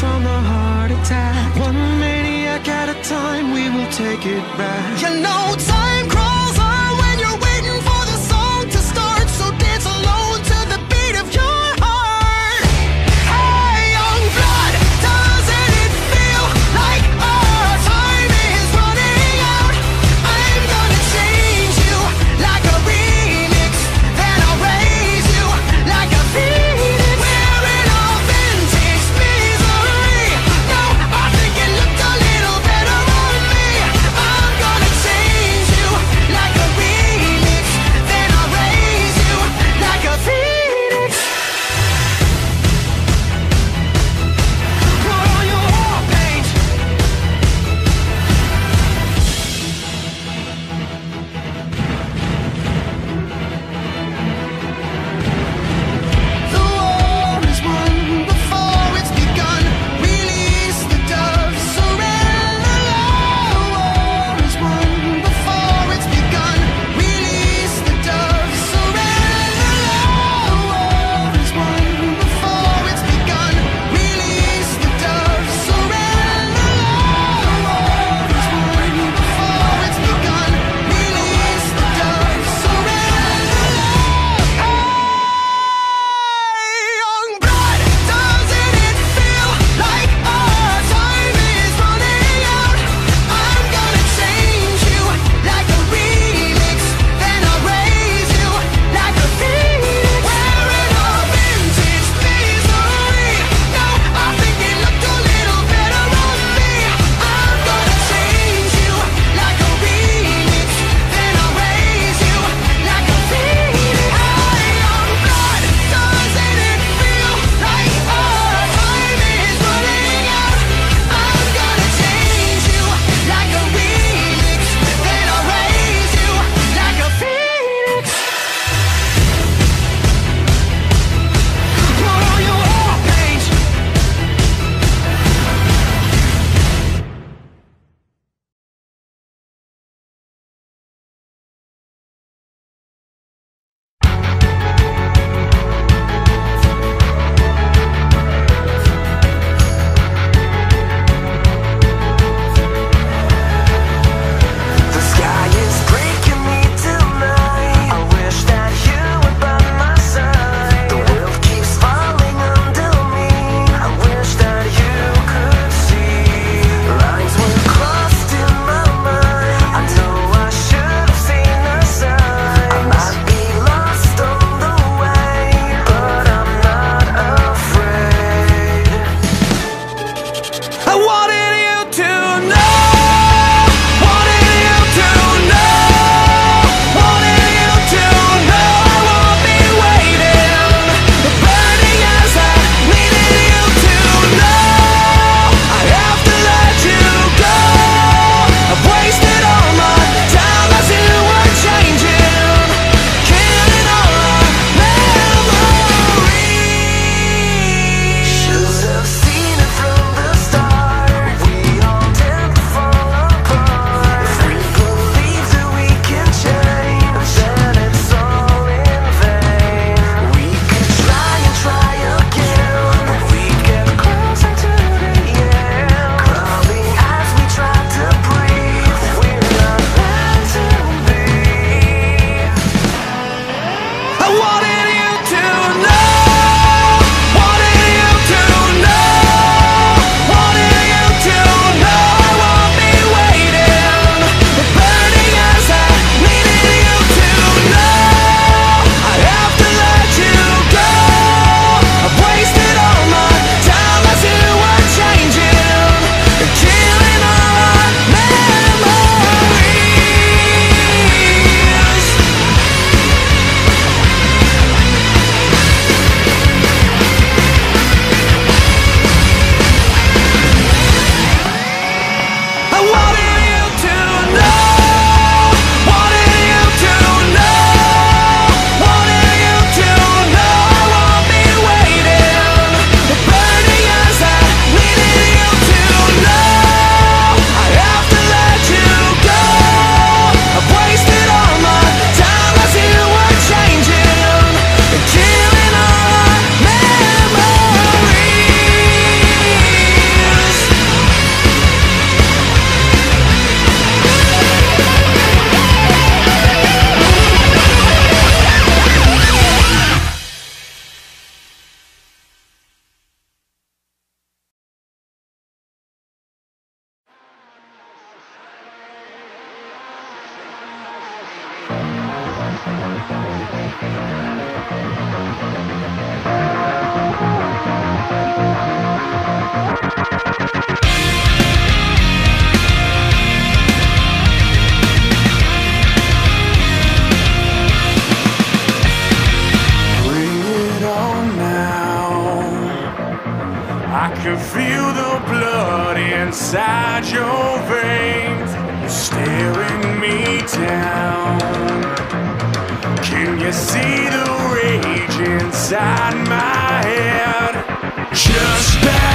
from a heart attack. One maniac at a time, we will take it back. You know, time. can feel the blood inside your veins, staring me down see the rage inside my head. Just back.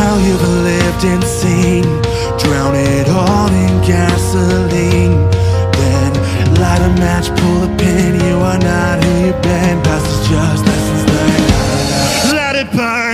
How you've lived and seen Drown it all in gasoline. Then light a match, pull a pin You are not who you've been. Past is just lessons learned. Let it burn.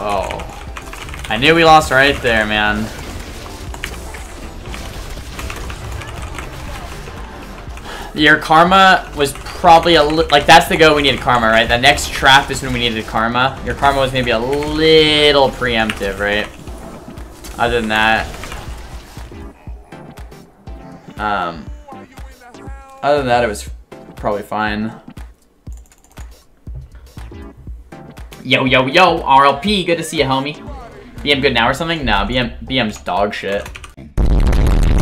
Oh. I knew we lost right there, man. Your karma was probably a little... Like, that's the go we needed karma, right? The next trap is when we needed karma. Your karma was maybe a little preemptive, right? Other than that... Um... Other than that, it was probably fine. Yo, yo, yo, RLP, good to see you, homie. BM good now or something? Nah, BM, BM's dog shit.